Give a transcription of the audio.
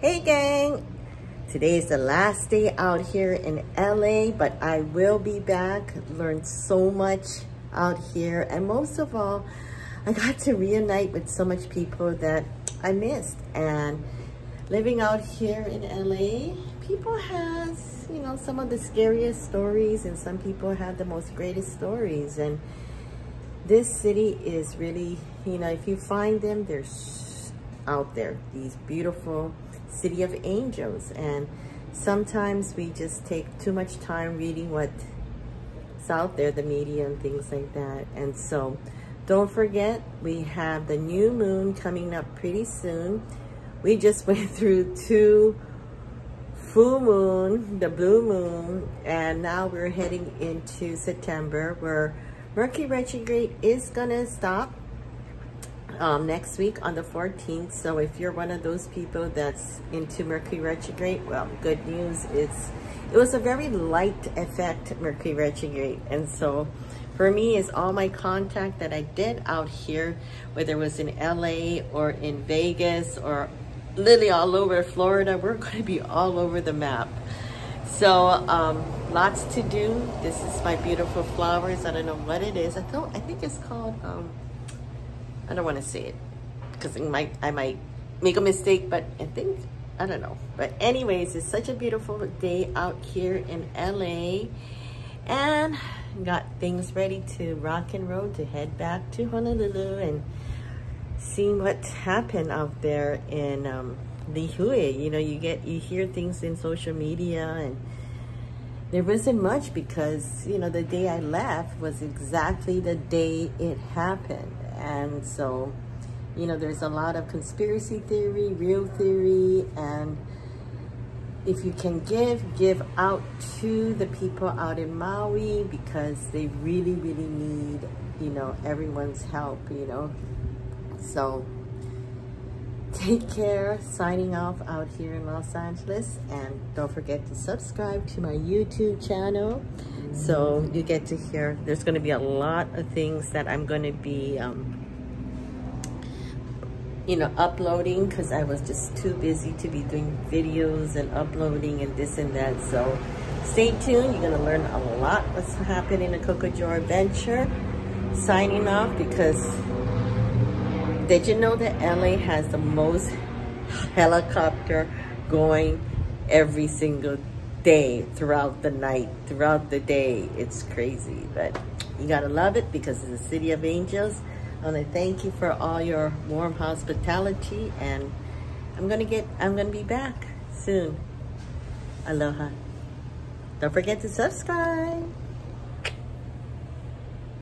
Hey gang! Today is the last day out here in LA, but I will be back. Learned so much out here. And most of all, I got to reunite with so much people that I missed. And living out here in LA, people has, you know, some of the scariest stories and some people have the most greatest stories. And this city is really, you know, if you find them, they're out there. These beautiful city of angels. And sometimes we just take too much time reading what's out there, the media and things like that. And so don't forget, we have the new moon coming up pretty soon. We just went through two full moon, the blue moon, and now we're heading into September where Mercury retrograde is gonna stop um, next week on the 14th. So if you're one of those people that's into Mercury retrograde, well, good news. It's it was a very light effect Mercury retrograde, and so for me is all my contact that I did out here, whether it was in LA or in Vegas or literally all over Florida. We're going to be all over the map. So um, lots to do. This is my beautiful flowers. I don't know what it is. I thought I think it's called. Um, I don't want to say it because might I might make a mistake, but I think I don't know. But anyways, it's such a beautiful day out here in LA, and got things ready to rock and roll to head back to Honolulu and see what happened out there in um, Lihue. You know, you get you hear things in social media and there wasn't much because, you know, the day I left was exactly the day it happened. And so, you know, there's a lot of conspiracy theory, real theory, and if you can give, give out to the people out in Maui because they really, really need, you know, everyone's help, you know. So take care, signing off out here in Los Angeles. And don't forget to subscribe to my YouTube channel so you get to hear, there's going to be a lot of things that I'm going to be, um, you know, uploading because I was just too busy to be doing videos and uploading and this and that. So stay tuned. You're going to learn a lot what's happening in the Cocojor Adventure. Signing off because did you know that LA has the most helicopter going every single day throughout the night, throughout the day? It's crazy, but you gotta love it because it's a city of angels. I want to thank you for all your warm hospitality and I'm gonna get, I'm gonna be back soon. Aloha. Don't forget to subscribe.